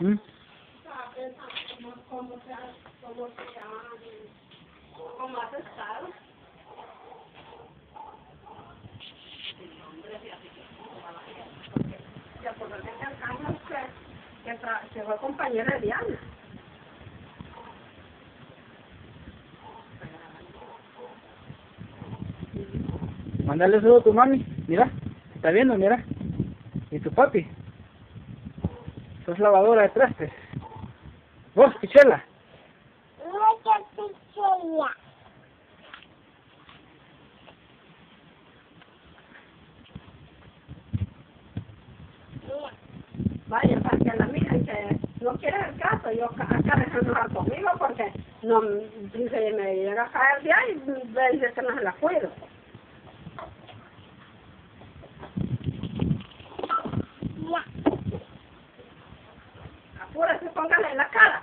¿Mm? Que fue compañera de Diana. Mándale saludo a tu mami. Mira, está viendo, mira. Y tu papi. Sos lavadora de trastes. Vos, Pichela. Mucha pichella. Vaya, para que la mía que no quiere el caso, yo acá dejándola conmigo porque no, dice, me llega a caer de ahí, dice que no se la cuido. Ya. Apúrese, póngale en la cara.